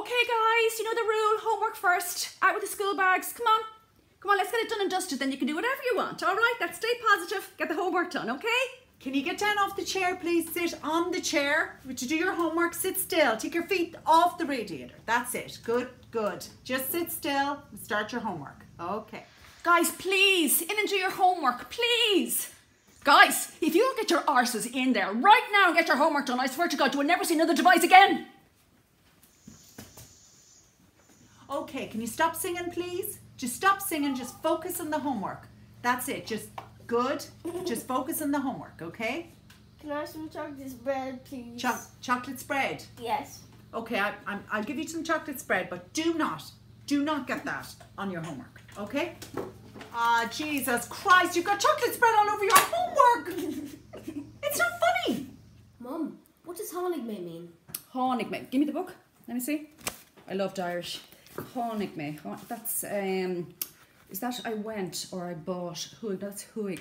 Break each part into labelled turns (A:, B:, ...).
A: Okay, guys, you know the rule. Homework first. Out with the school bags. Come on. Come on, let's get it done and dusted. Then you can do whatever you want. All right? Let's stay positive. Get the homework done, okay?
B: Can you get down off the chair, please? Sit on the chair. To do your homework, sit still. Take your feet off the radiator. That's it. Good, good. Just sit still and start your homework. Okay.
A: Guys, please, in and do your homework, please. Guys, if you don't get your arses in there right now and get your homework done, I swear to God, you will never see another device again.
B: Okay, can you stop singing, please? Just stop singing. Just focus on the homework. That's it. Just good. Just focus on the homework, okay?
C: Can I have some chocolate spread, please?
B: Cho- chocolate spread.
C: yes.
B: Okay, I, I'm, I'll give you some chocolate spread, but do not, do not get that on your homework, okay? Ah, Jesus Christ, you've got chocolate spread all over your homework. it's not funny.
C: Mum, what does Honig mean?
A: Honig me. Give me the book. Let me see. I loved Irish. Honig me. That's um. Is that I went or I bought? Huig. That's Huig.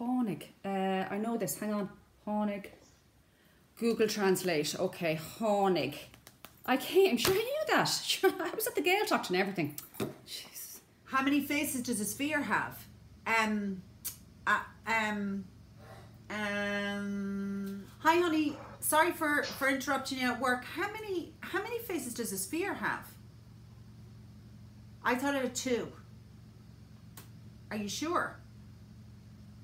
A: Honig. Uh, I know this. Hang on. Honig. Google Translate. Okay. Honig. I can't. I'm sure I knew that. I was at the Gaeltacht and everything. Jeez.
B: How many faces does a sphere have? Um, uh, um, um. Hi, honey. Sorry for for interrupting you at work. How many how many faces does a sphere have? I thought it had two. Are you sure?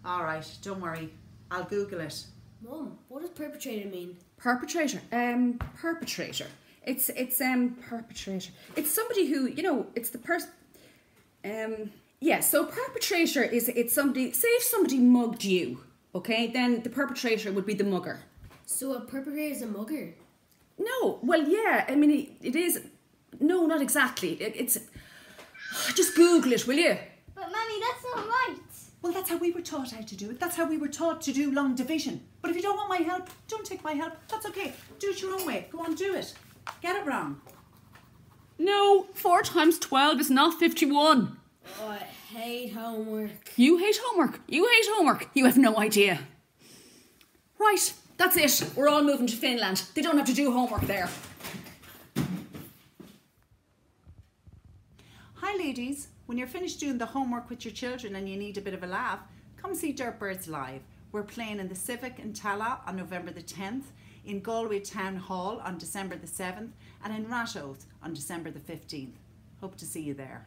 B: All right, don't worry. I'll Google it.
C: Mum, what does perpetrator mean?
A: Perpetrator. Um, perpetrator. It's it's um perpetrator. It's somebody who you know. It's the person. Um. Yeah. So perpetrator is it's somebody. Say if somebody mugged you, okay, then the perpetrator would be the mugger.
C: So a perpetrator is a mugger.
A: No. Well, yeah. I mean, it, it is. No, not exactly. It, it's. Just Google it, will you?
C: But Mummy, that's not right.
B: Well, that's how we were taught how to do it. That's how we were taught to do long division. But if you don't want my help, don't take my help. That's okay. Do it your own way. Go on, do it. Get it wrong.
A: No. Four times twelve is not fifty-one.
C: Oh, I hate homework.
A: You hate homework. You hate homework. You have no idea. Right, that's it. We're all moving to Finland. They don't have to do homework there.
B: Hi, ladies. When you're finished doing the homework with your children and you need a bit of a laugh, come see Dirtbirds live. We're playing in the Civic in Tallaght on November the 10th, in Galway Town Hall on December the 7th, and in Ratoath on December the 15th. Hope to see you there.